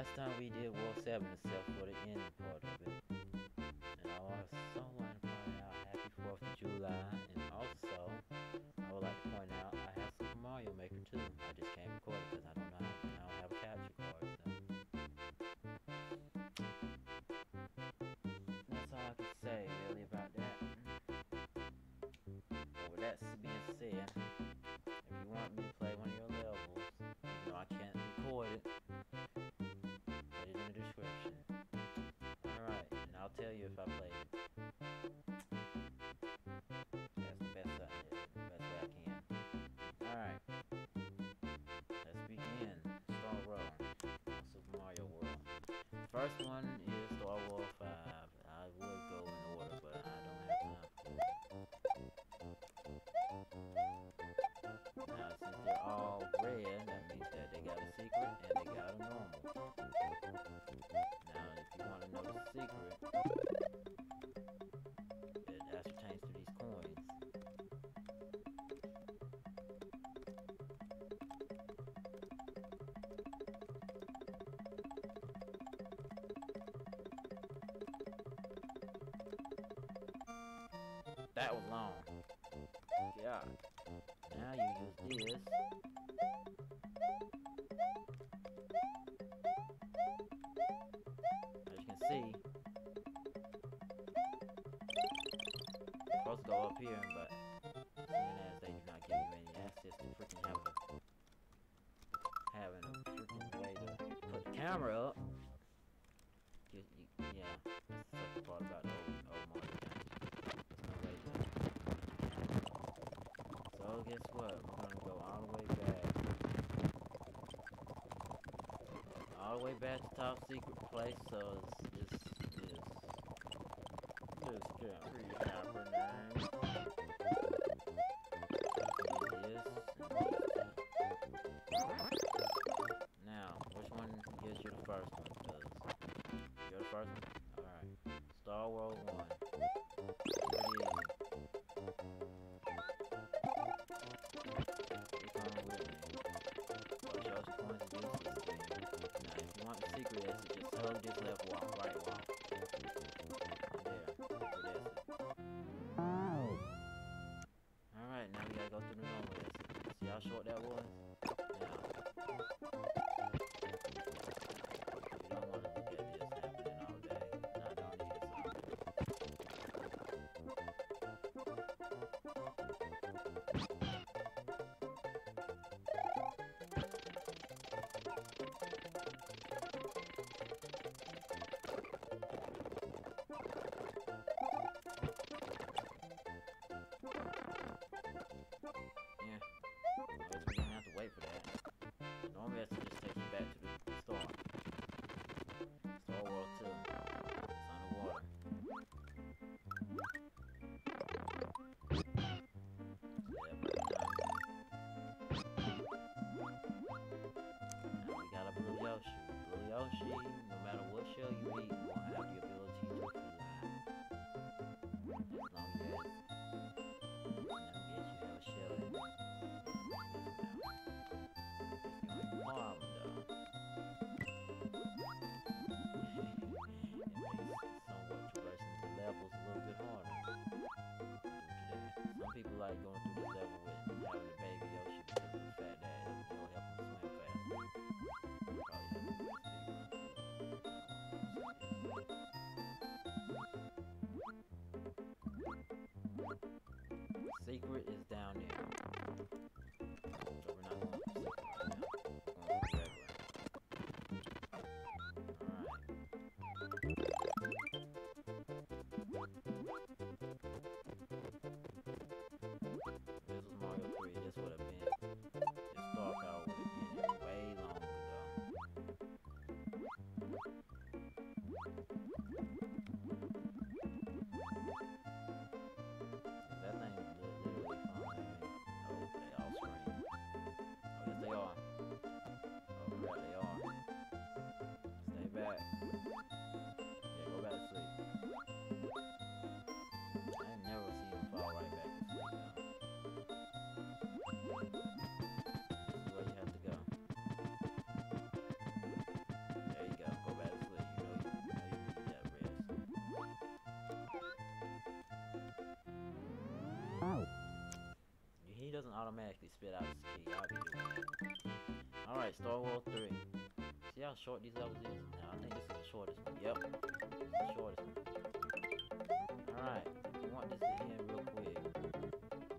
Last time we did World 7 except for the end part of it. And I also someone to point out Happy 4th of July. And also, I would like to point out I have Super Mario Maker too. I just can't record it because I don't know how, I don't have a capture card. So. That's all I can say really about that. But with that being said, the description. Alright, and I'll tell you if I play it. That's the best I did, best way I can. Alright. Let's begin. Star Road. Super Mario World. First one is Star World 5. I would go in order, but I don't have time. Now, since they're all red, that means that they got a secret and they got a normal. Now, if you want to know the secret, it ascertains through these coins. That was long. Yeah. Now you use this. See, supposed to go up here, but seeing as they do not give you any access to freaking have a, having a freaking way to put the camera up, you, you, yeah, that's the sucky part about old, old Mario games. So guess what? We're gonna go all the way back. All the way back to top secret place, so it's Now, which one gives you the first one? Cause you're the first one? Alright. Star World 1. How short that was? Yoshi, no matter what shell you eat, will have Secret automatically spit out. I'll be doing that. Alright, Star World 3. See how short these levels is? Now, I think this is the shortest one. Yep. The shortest one. Alright, if you want this to end real quick,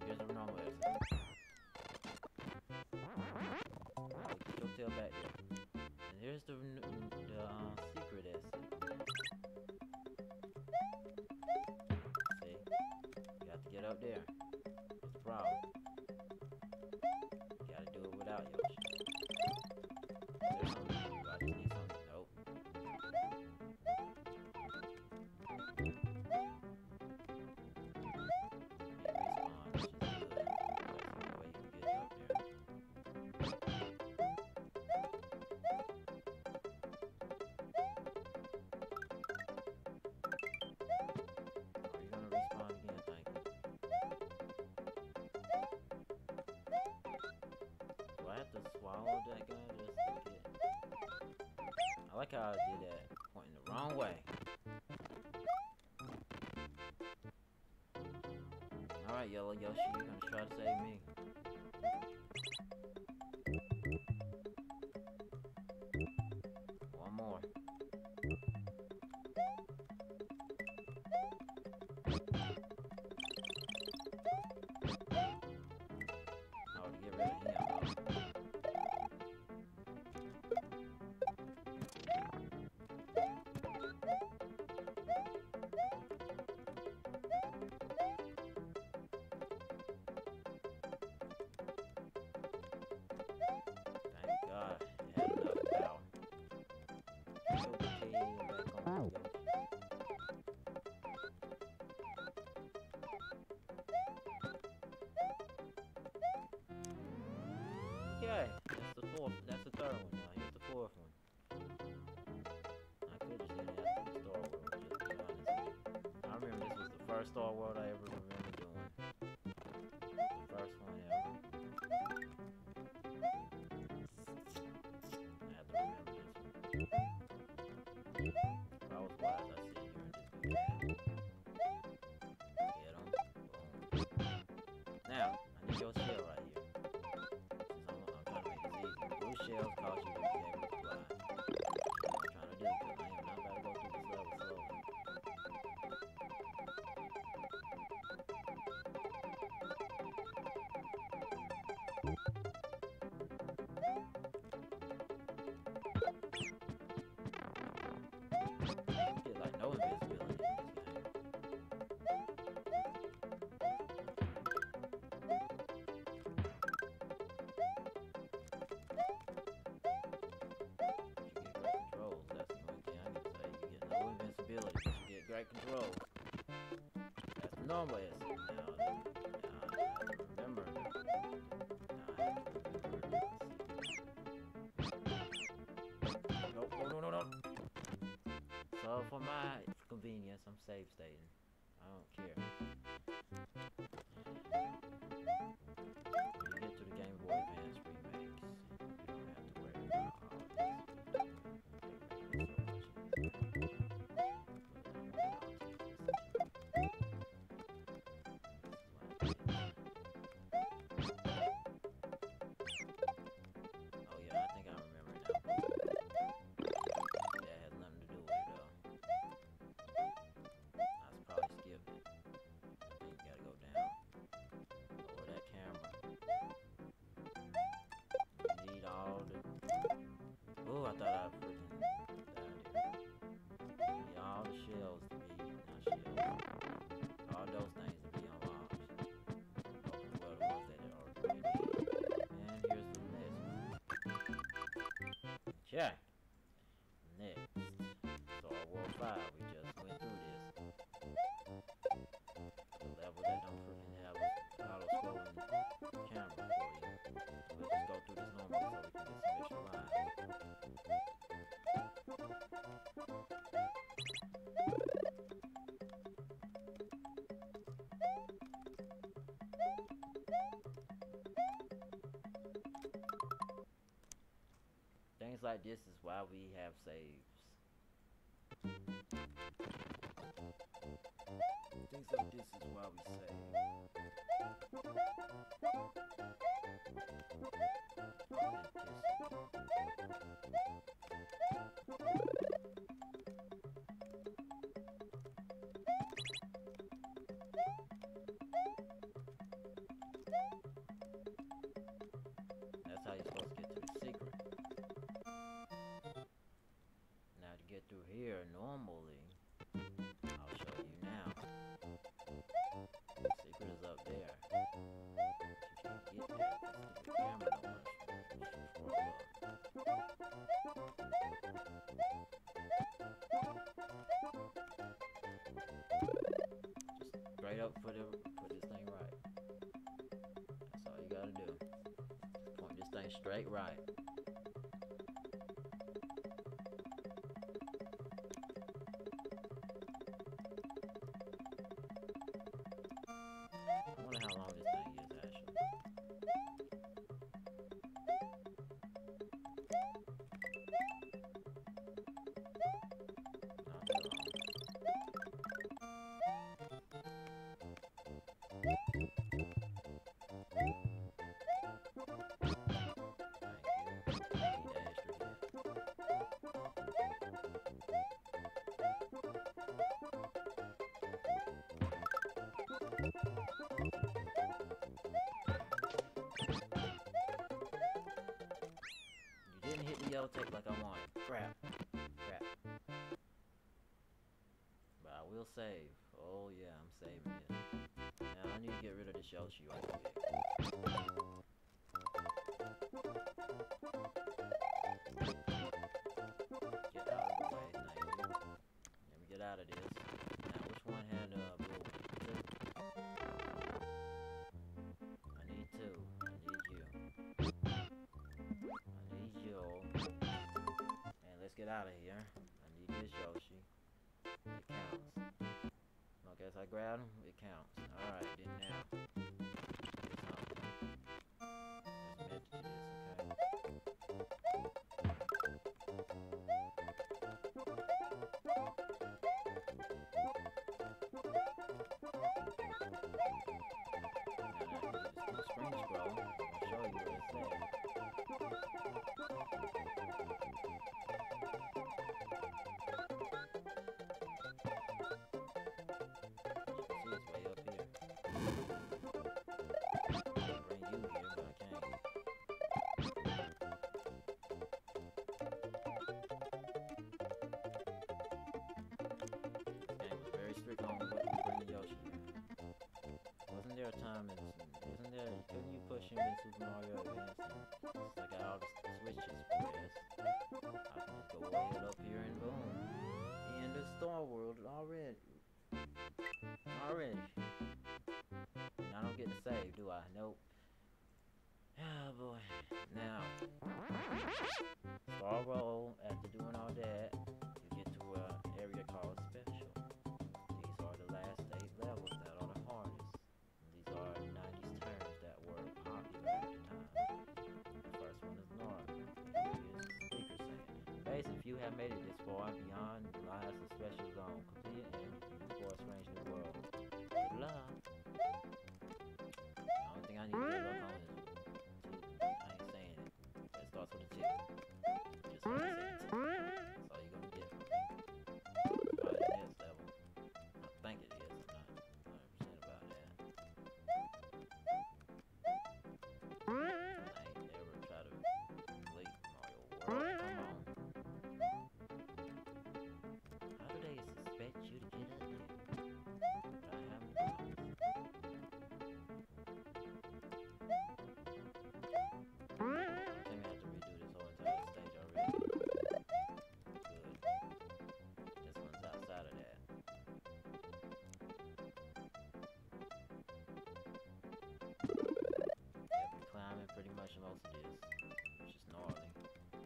here's the normal exit. Alright, get your tail back there. And here's the, the uh, secret exit. See? You to get up there. That gun just to get? I like how I did that, pointing the wrong way. Alright, Yellow Yoshi, you're gonna try to save me. Okay, that's the fourth. That's the third one now. Here's the fourth one. I could just hit it the Star World, just to be honest. I remember this was the first Star World I ever remember great control. That's normal. Now, now I remember. Now I the. Oh, no, no, no, no. So for my convenience, I'm save stating. I don't care. like this is why we have saves. Things like this is why we save. Right up for the for this thing right. That's all you gotta do. Point this thing straight right. You didn't hit the yellow tape like I wanted. Crap. Crap. But I will save. Oh yeah, I'm saving it. Now I need to get rid of this right quick. Get out of here. I need this Yoshi. It counts. Okay, guess I grabbed him. It counts. Alright, then now. Couldn't you push him in Super Mario and it's like the switches pressed? I can just go ahead up here and boom. In the Star World already. Already. And I don't get to save, do I? Nope. Oh boy. Now you have made it this far beyond the last of Special Zone, complete and explore a strange new world. Good luck. I need to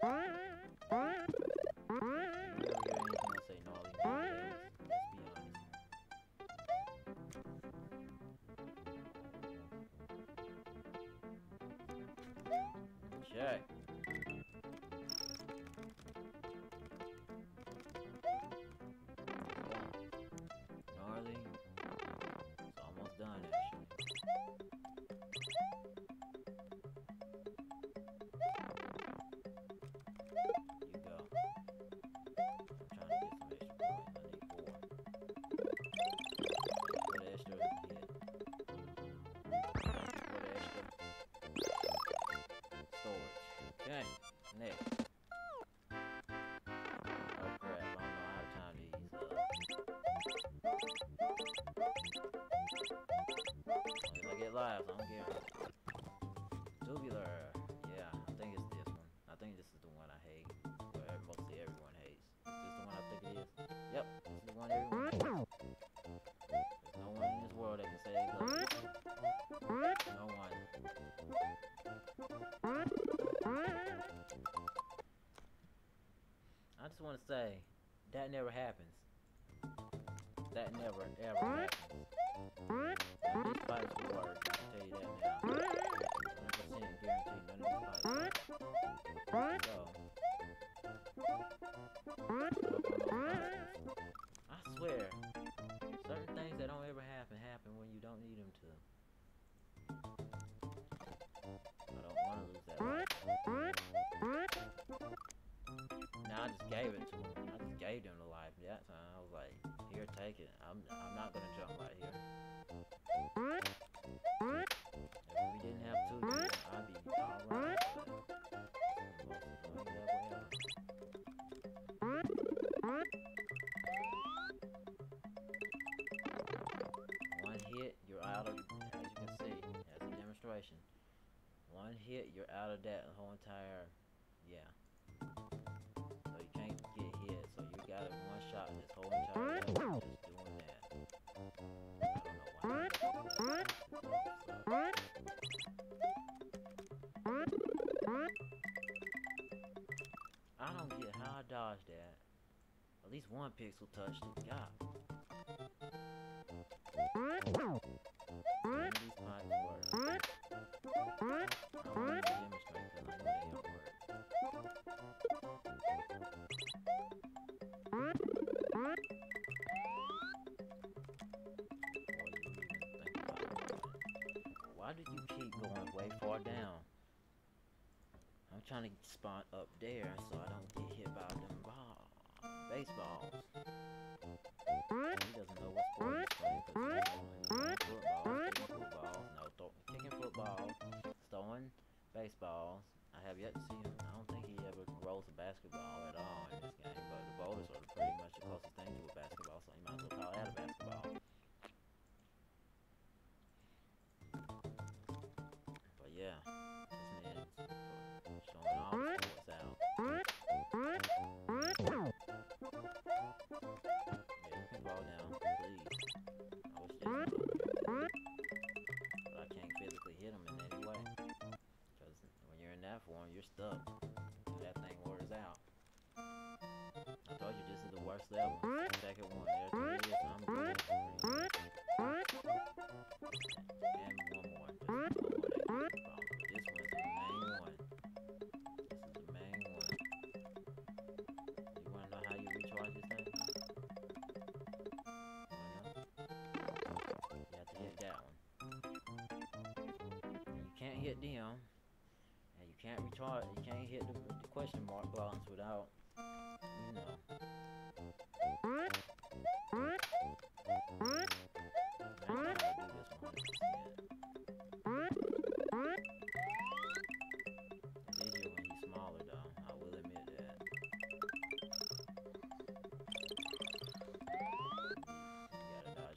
You Okay, next. Oh crap, I don't know how to. Uh, if I get lives, I don't care. Tubular. Yeah, I think it's this one. I think this is the one I hate. Ev- mostly everyone hates. Is this the one I think it is? Yep, this is the one everyone hates. There's no one in this world that can say want to say that never happens. That never ever happens. I tell you that now. 100% guarantee none of just gave it to him. I just gave him the life that time. I was like, here, take it. I'm I'm not gonna jump right here. If we didn't have two, I'd be alright. One hit, you're out of, as you can see, as a demonstration. One hit, you're out of that whole entire, that. At least one pixel touched it. God. Why did you keep going way far down? I'm trying to spawn up there so baseballs. He doesn't know what sport he's playing because he's only football, no, kicking footballs, throwing baseballs. I have yet to see him. I don't think he ever rolls a basketball the worst level. The second one. I'm. And one more. One that this one's the main one. This is the main one. You wanna know how you recharge this thing? You have to hit that one. And you can't hit them. And you can't recharge you can't hit the, the question mark buttons without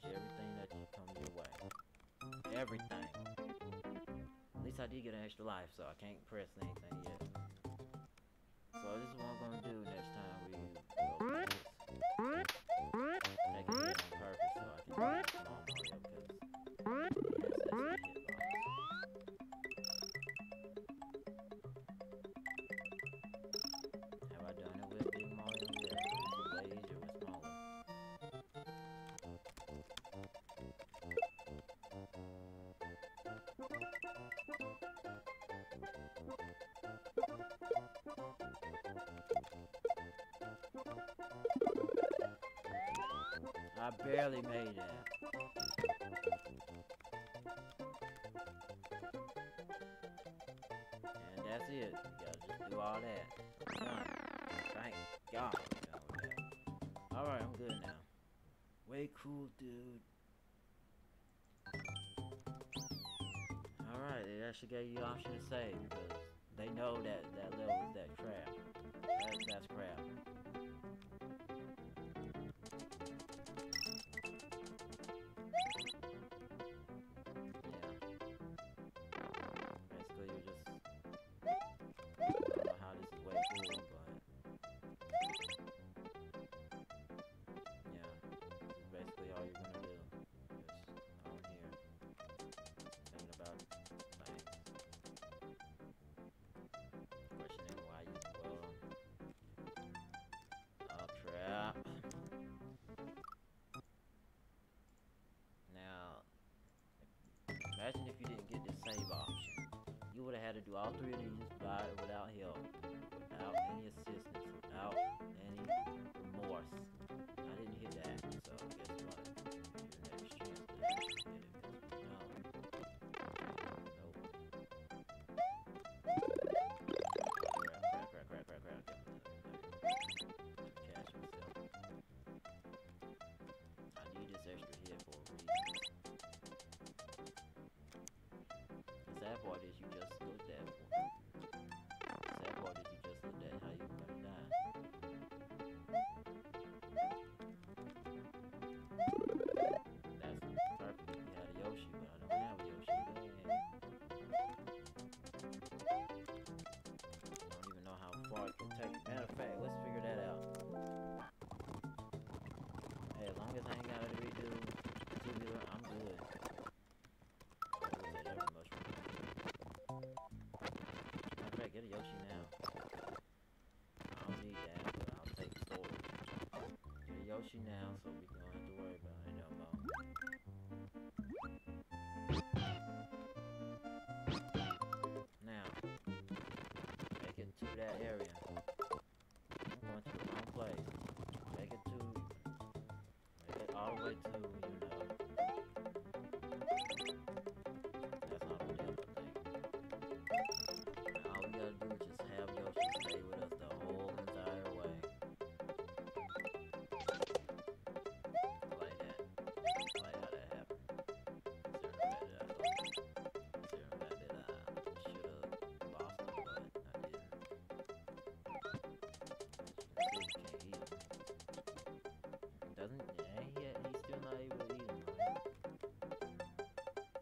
everything that you comes your way. Everything. At least I did get an extra life, so I can't press anything yet. So this is what I'm gonna do next time I barely made it. And that's it. You gotta just do all that. Thank God. Alright, I'm good now. Way cool, dude. Alright, they actually gave you the option to save because they know that that level is that crap. That, that's crap. Imagine if you didn't get the save option. You would have had to do all three of these by without help. ocean now, so we don't have to worry about it no more. Now, make it to that area. I'm going to the wrong place. Make it to... Make it all the way to, you know... That's not a I'm Now, all we gotta do is just have Yoshi stay with us.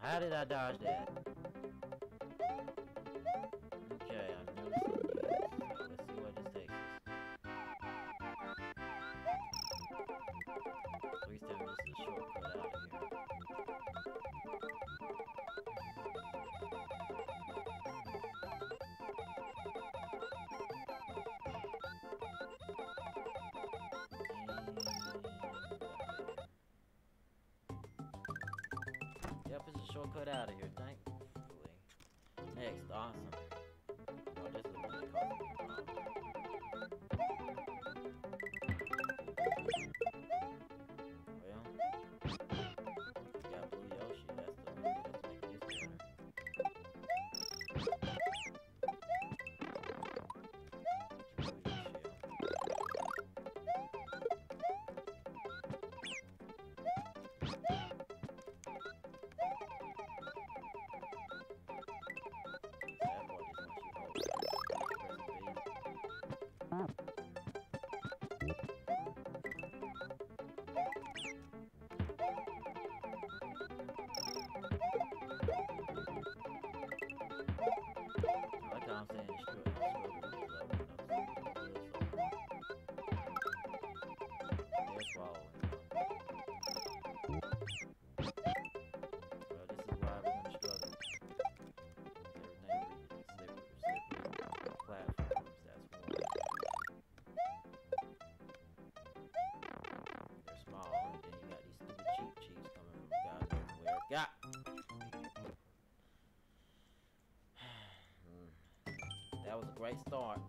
How did I dodge that? that was a great start.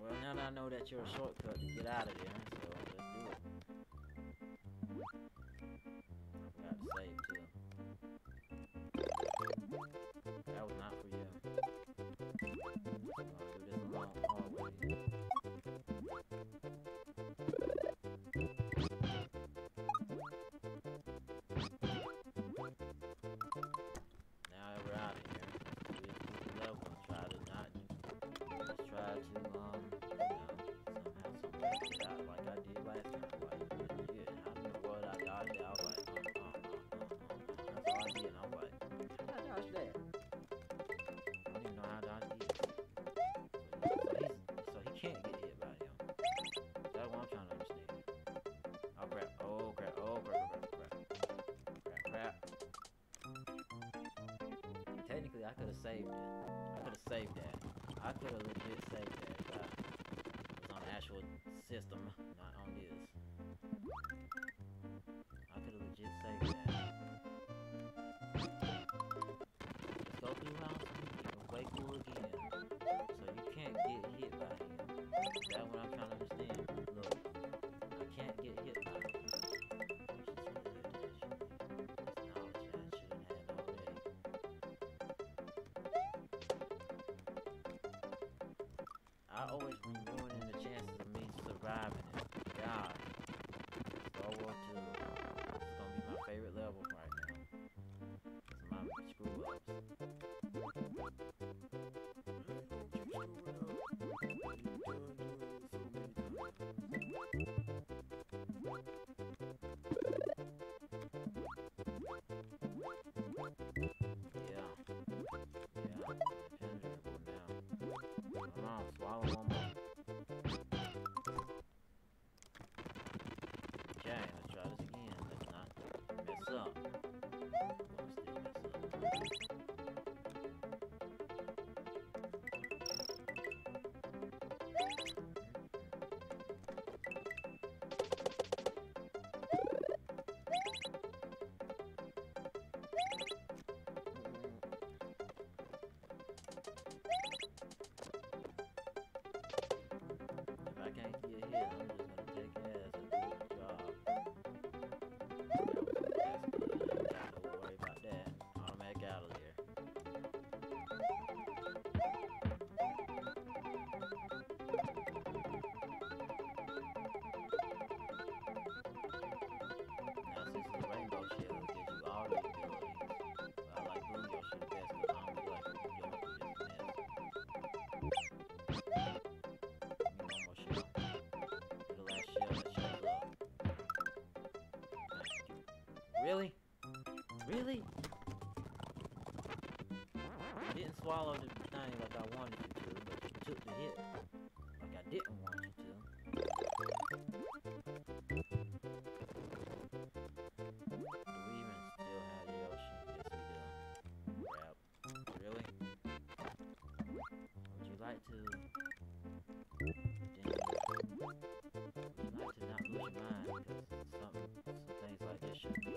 Well, now that I know that you're a shortcut to get out of there, could have saved it. I could have saved that. I could have legit saved that if I was on the actual system, not on this. I could have legit saved that. Just go through round and wait for again. So you can't get hit by him. That's what I'm trying to さうしてます？Really? Really? I didn't swallow the thing like I wanted to, but took the hit.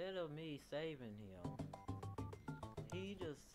instead of me saving him, he just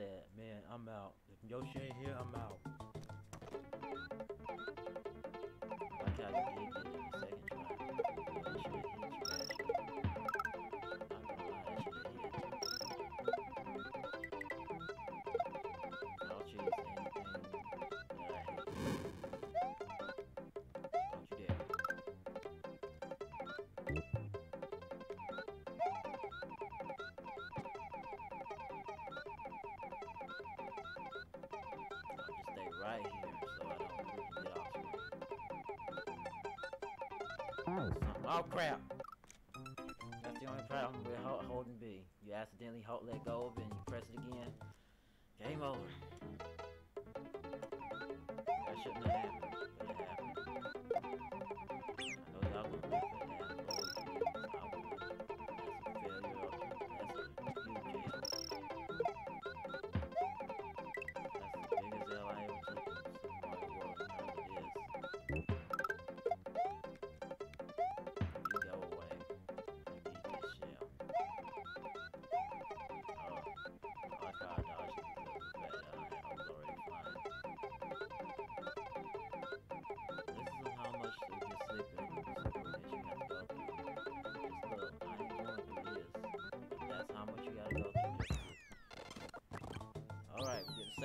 said, man, I'm out. If Yoshi ain't here, I'm out. I gotta get. Oh crap! That's the only problem with holding B. You accidentally hold, let go of it and you press it again. Game over. That shouldn't have happened, but it happened. I know y'all gonna at that. Lord,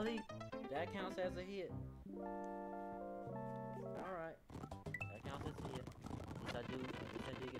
Really? That counts as a hit. Alright. That counts as a hit. At I do at I did get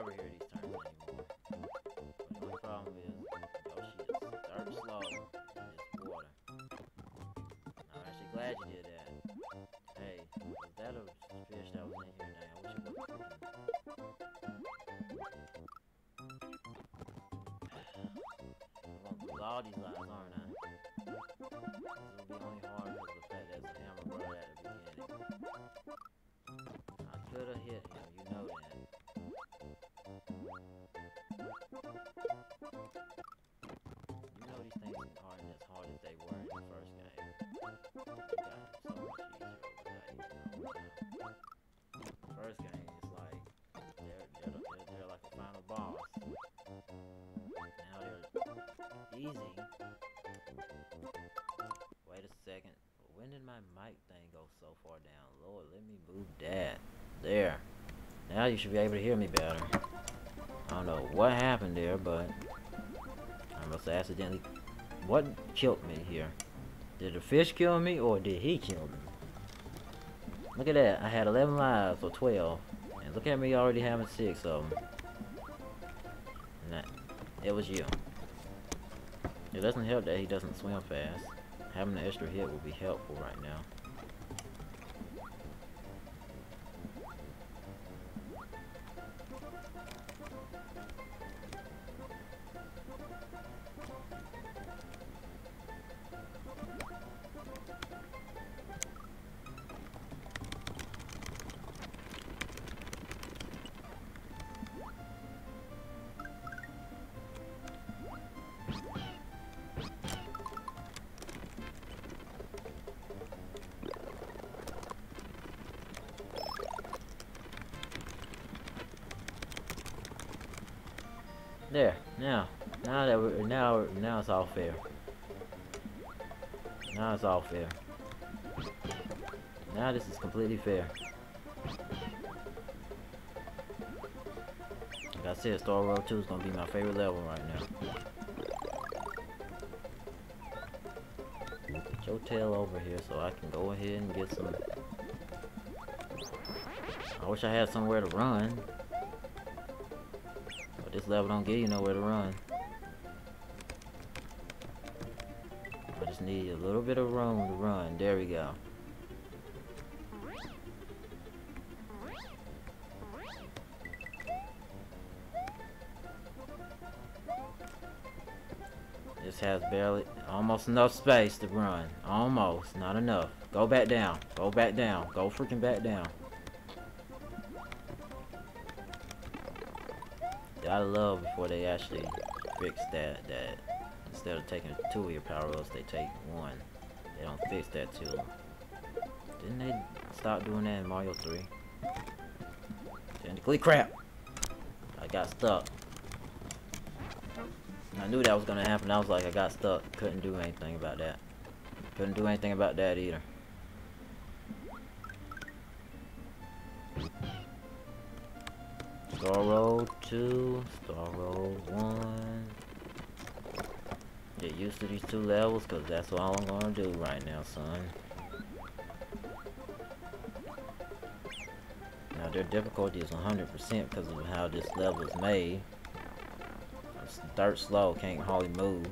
never hear these terms anymore. But the only problem is oh, Yoshi is dirt slow in this water. I'm actually glad you did that. Hey, was that a fish that was in here now? I wish it wasn't. I'm gonna lose all these lives, aren't I? This will be only hard because the fact there's a hammer brother at the beginning. Hard as they were in the first game. First game is like they're they're, they're, they're like a final boss. Now they're easy. Wait a second. When did my mic thing go so far down? Lord, let me move that. There. Now you should be able to hear me better. I don't know what happened there, but I must have accidentally. What killed me here? Did the fish kill me or did he kill me? Look at that. I had 11 lives or 12. And look at me already having 6 of them. That, it was you. It doesn't help that he doesn't swim fast. Having an extra hit will be helpful right now. There, now. Now that we're now now it's all fair. Now it's all fair. Now this is completely fair. Like I said, Star Road 2 is gonna be my favorite level right now. Get your tail over here so I can go ahead and get some. I wish I had somewhere to run. But this level don't give you nowhere to run. I just need a little bit of room to run. There we go. This has barely, almost enough space to run. Almost, not enough. Go back down. Go back down. Go freaking back down. Love before they actually fix that, that instead of taking two of your power ups, they take one. They don't fix that too. Didn't they stop doing that in Mario 3? Technically crap! I got stuck. I knew that was gonna happen. I was like, I got stuck. Couldn't do anything about that. Couldn't do anything about that either. 2, Star Road 1. Get used to these two levels, because that's all I'm gonna do right now, son. Now, their difficulty is 100% because of how this level is made. It's dirt slow, can't hardly move.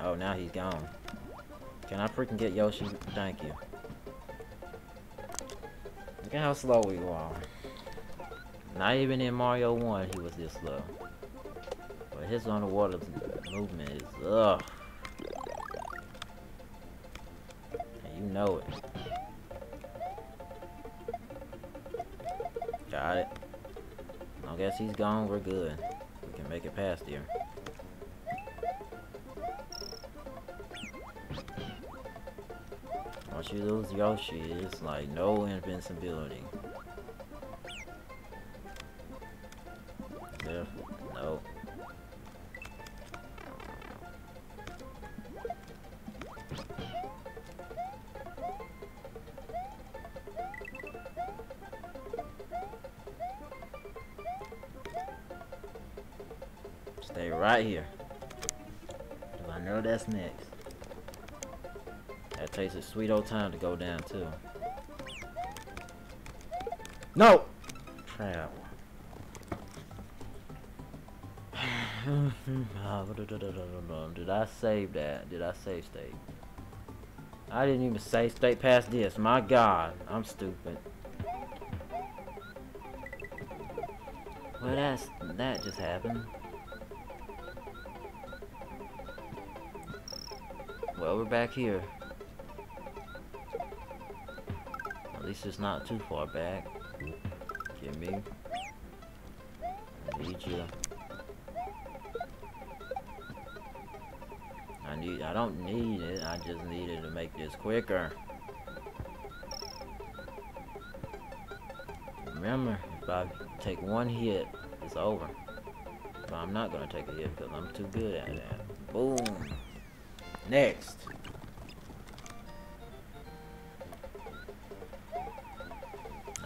Oh, now he's gone. Can I freaking get Yoshi? Thank you. Look at how slow we are. Not even in Mario 1 he was this uh, slow. But his underwater movement is ugh. And you know it. Got it. I guess he's gone, we're good. We can make it past here. Once you lose Yoshi, it's like no invincibility. Sweet old time to go down too. No! Trap. Did I save that? Did I save state? I didn't even save state past this. My god, I'm stupid. Well, that's that just happened. Well, we're back here. Least it's not too far back. Give me. I need you. I need, I don't need it, I just need it to make this quicker. Remember, if I take one hit, it's over. But I'm not gonna take a hit because I'm too good at that. Boom. Next.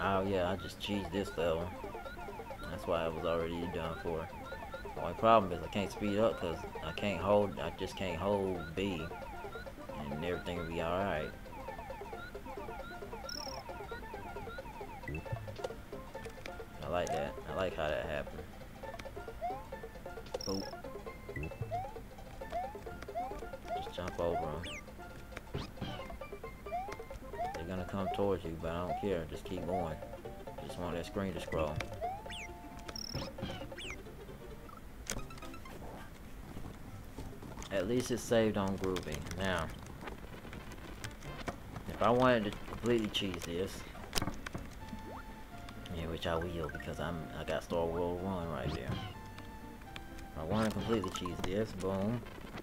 Oh yeah, I just cheesed this level. That's why I was already done for. The only problem is I can't speed up because I can't hold, I just can't hold B. And everything will be alright. I like that. I like how that happened. You, but I don't care. Just keep going. Just want that screen to scroll. At least it's saved on Groovy. Now, if I wanted to completely cheese this, yeah, which I will because I'm I got Star World 1 right there. If I want to completely cheese this, boom,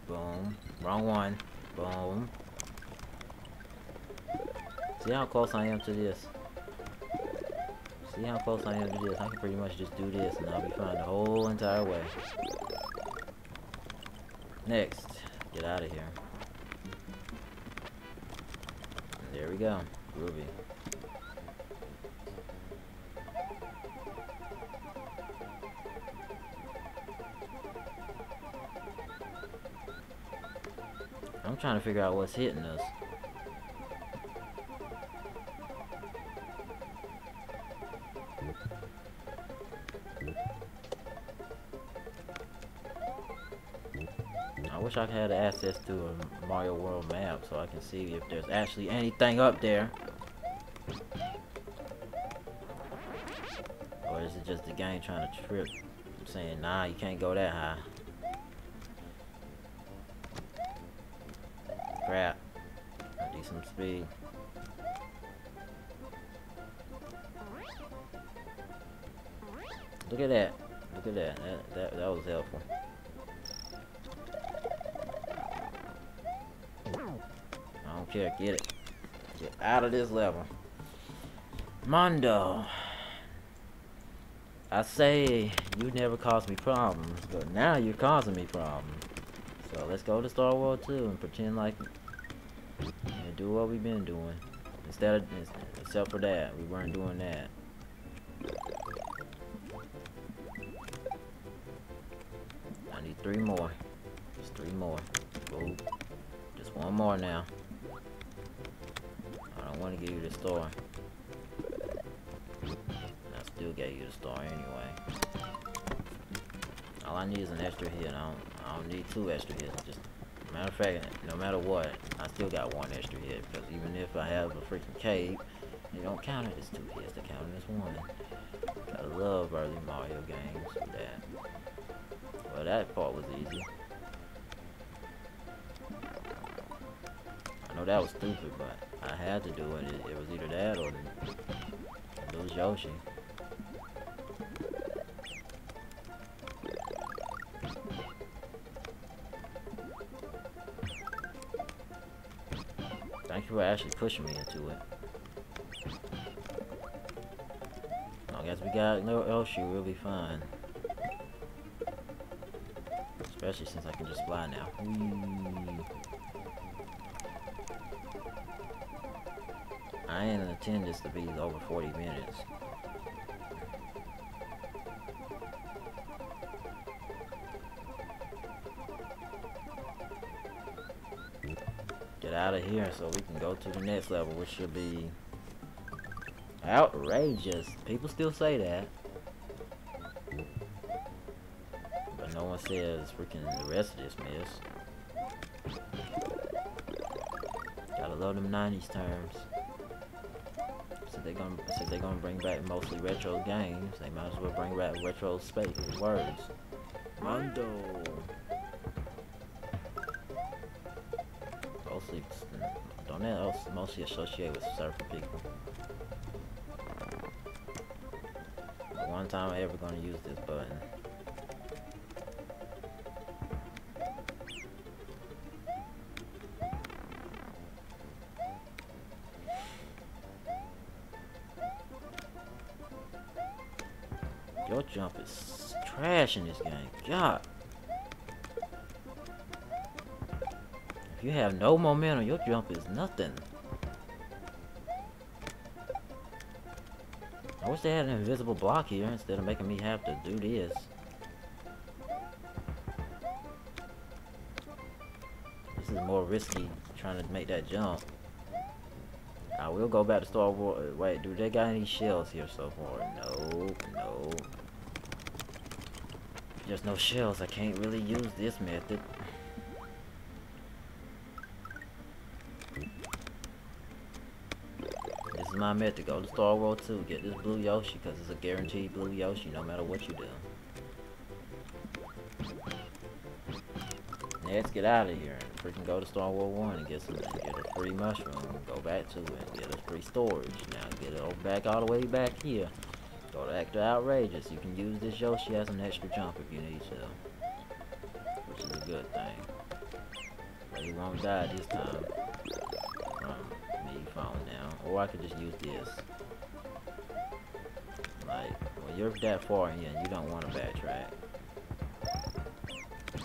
boom, wrong one, boom. See how close I am to this? See how close I am to this? I can pretty much just do this and I'll be fine the whole entire way. Next, get out of here. There we go. Groovy. I'm trying to figure out what's hitting us. I had access to a Mario World map so I can see if there's actually anything up there. Or is it just the game trying to trip? I'm saying, nah, you can't go that high. Crap. I need some speed. Look at that. Look at that. That, that, that was helpful. Get it. Get out of this level. Mondo. I say you never caused me problems, but now you're causing me problems. So let's go to Star World 2 and pretend like and do what we've been doing. Instead of except for that, we weren't doing that. I need is an extra hit. I don't, I don't need two extra hits. Just matter of fact, no matter what, I still got one extra hit. Because even if I have a freaking cape, they don't count it as two hits. They count it as one. Gotta love early Mario games for that. Well, that part was easy. I know that was stupid, but I had to do it. It, it was either that or lose Yoshi. Were actually pushing me into it. Long as we got no Yoshi, oh, we'll be fine. Especially since I can just fly now. Whee. I ain't this to be over 40 minutes. So we can go to the next level, which should be outrageous. People still say that. But no one says freaking the rest of this mess. Gotta love them 90s terms. Since they're gonna since they're gonna bring back mostly retro games, they might as well bring back retro space words. Mondo. Mostly associate with surfer people. one time I ever gonna use this button. Your jump is trash in this game. God. If you have no momentum, your jump is nothing. Wish they had an invisible block here instead of making me have to do this. This is more risky trying to make that jump. I will go back to Star World. Uh, wait, do they got any shells here so far? No, no. There's no shells. I can't really use this method. My method. Go to Star World 2. Get this blue Yoshi because it's a guaranteed blue Yoshi no matter what you do. Let's get out of here and freaking go to Star World 1 and get some get a free mushroom. Go back to it get a free storage. Now get it back all the way back here. Go to Extra Outrageous. You can use this Yoshi as an extra jump if you need to. Which is a good thing. But he won't die this time falling down. Or I could just use this. Like, when you're that far in, you don't want to backtrack.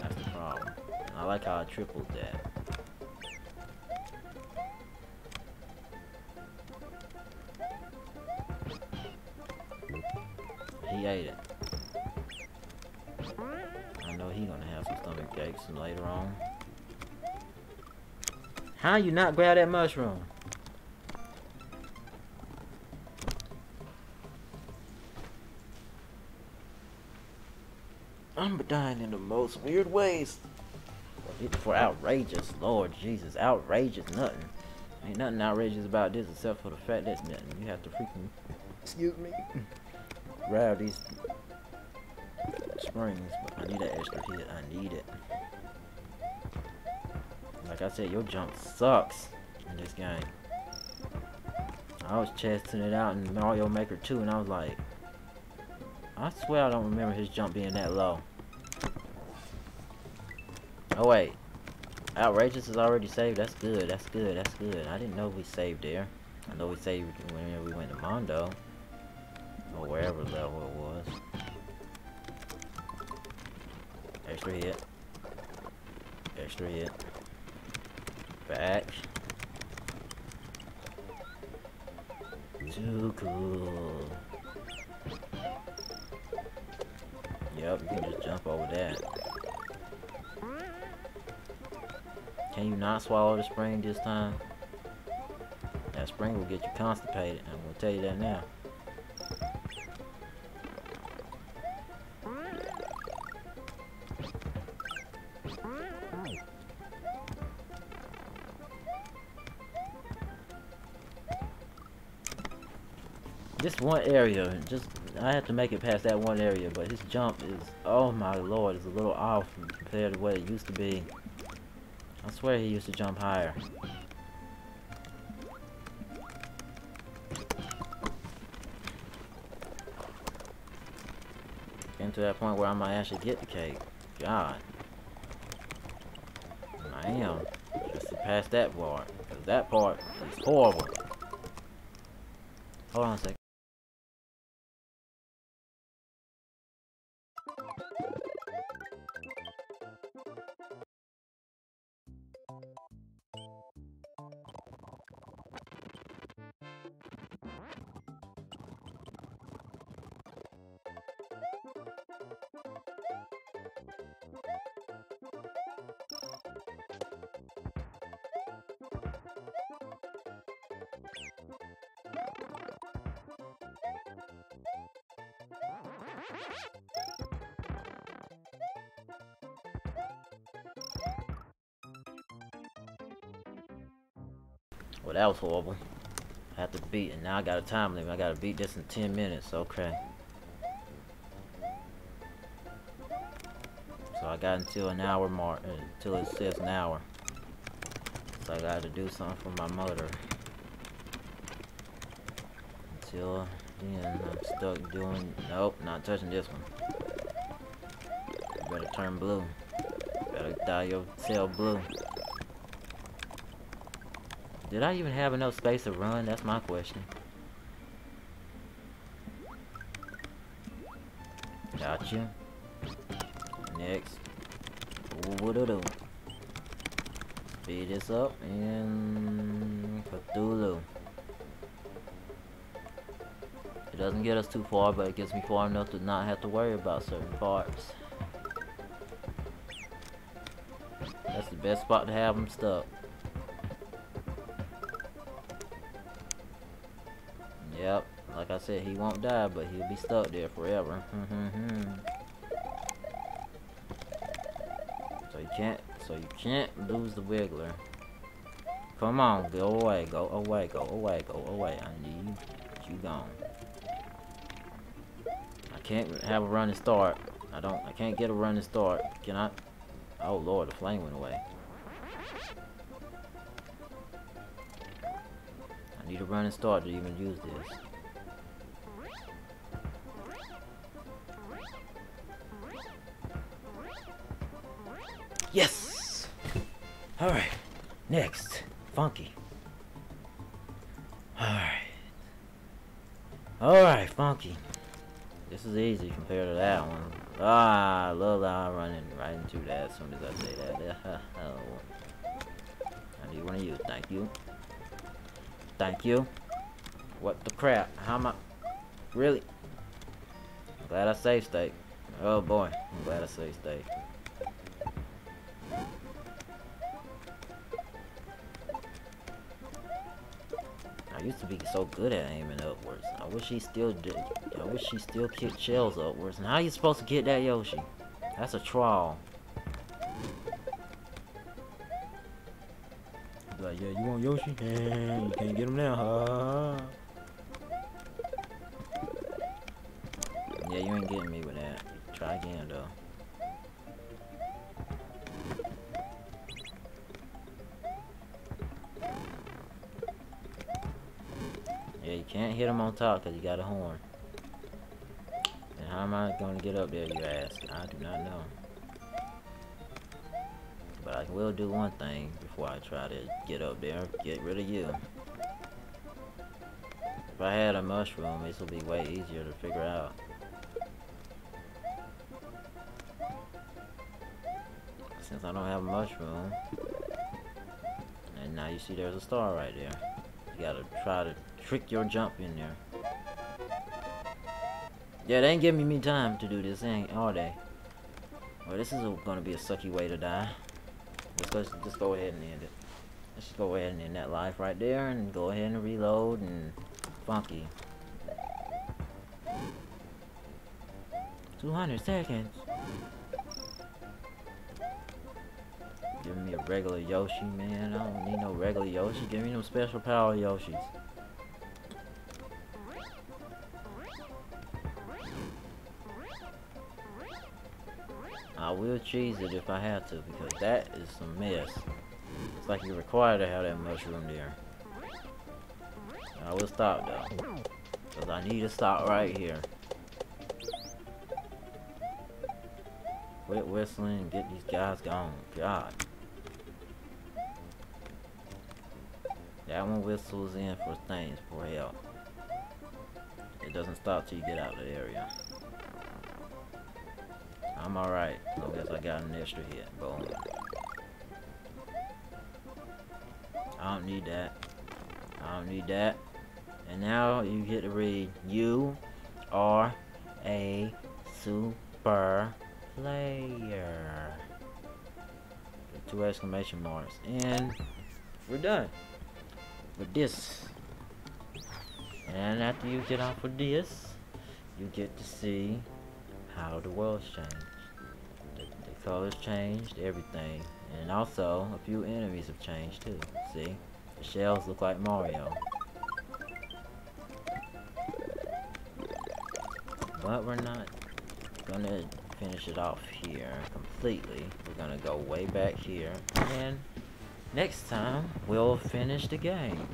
That's the problem. I like how I tripled that. He ate it. I know he gonna have some stomach aches later on. How you not grab that mushroom? I'm dying in the most weird ways. For outrageous, Lord Jesus, outrageous nothing. Ain't nothing outrageous about this except for the fact that nothing. You have to freaking, excuse me, grab these springs. But I need that extra hit. I need it. Like I said, your jump sucks in this game. I was testing it out in Mario Maker 2 and I was like, I swear I don't remember his jump being that low. Oh wait. Outrageous is already saved. That's good. That's good. That's good. I didn't know we saved there. I know we saved when we went to Mondo. Or wherever level it was. Extra hit. Extra hit. Back. Too cool. Yep, you can just jump over that. Can you not swallow the spring this time? That spring will get you constipated. I'm gonna tell you that now. This one area, just I have to make it past that one area, but his jump is, oh my lord, is a little off compared to what it used to be. I swear he used to jump higher. Getting to that point where I might actually get the cake. God. I am. Just to pass that part. Because that part is horrible. Hold on a second. That was horrible. I have to beat, and now I got a time limit. I gotta beat this in 10 minutes, okay. So I got until an hour mark, uh, until it says an hour. So I gotta do something for my motor. Until then, I'm stuck doing, nope, not touching this one. You better turn blue. You better dye your tail blue. Did I even have enough space to run? That's my question. Gotcha. Next. What? Speed this up and Cthulhu. It doesn't get us too far, but it gets me far enough to not have to worry about certain parts. That's the best spot to have them stuck. Said, he won't die, but he'll be stuck there forever. so you can't, so you can't lose the Wiggler. Come on, go away, go away, go away, go away. I need you you gone. I can't have a running start. I don't, I can't get a running start. Can I? Oh lord, the flame went away. I need a running start to even use this. Thank you. What the crap? How am I? Really? I'm glad I saved state. Oh boy. I'm glad I saved state. I used to be so good at aiming upwards. I wish he still did. I wish he still kicked shells upwards. And how are you supposed to get that Yoshi? That's a trawl. Yeah, you want Yoshi? you can't get him now, huh? Yeah, you ain't getting me with that. Try again, though. Yeah, you can't hit him on top because you got a horn. And how am I going to get up there, you ask? I do not know. I will do one thing before I try to get up there. Get rid of you. If I had a mushroom, this would be way easier to figure out. Since I don't have a mushroom, and now you see there's a star right there. You gotta try to trick your jump in there. Yeah, they ain't giving me time to do this thing all day. Well, this is a, gonna be a sucky way to die. Let's, let's just go ahead and end it. Let's just go ahead and end that life right there and go ahead and reload and funky. 200 seconds. Give me a regular Yoshi, man. I don't need no regular Yoshi. Give me them special power Yoshis. Will cheese it if I have to, because that is some mess. It's like you're required to have that mushroom there. I will stop though. Because I need to stop right here. Quit whistling and get these guys gone. God. That one whistles in for things, for help. It doesn't stop till you get out of the area. I'm alright, as long as I got an extra hit. Boom. I don't need that. I don't need that. And now you get to read you are a super player. Two exclamation marks. And we're done with this. And after you get off of this, you get to see how the world's changed. Colors changed, everything. And also, a few enemies have changed too. See? The shells look like Mario. But we're not gonna finish it off here completely. We're gonna go way back here. And next time, we'll finish the game.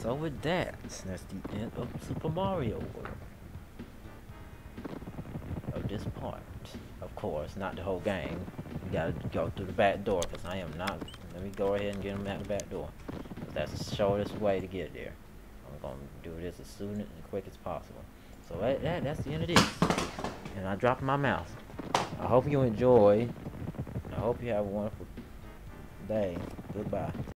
So with that, that's the end of Super Mario World. Of this part. Of course, not the whole game. You gotta go through the back door, because I am not... Let me go ahead and get them out the back door. That's the shortest way to get there. I'm gonna do this as soon and quick as possible. So that, that, that's the end of this. And I dropped my mouse. I hope you enjoy. I hope you have a wonderful day. Goodbye.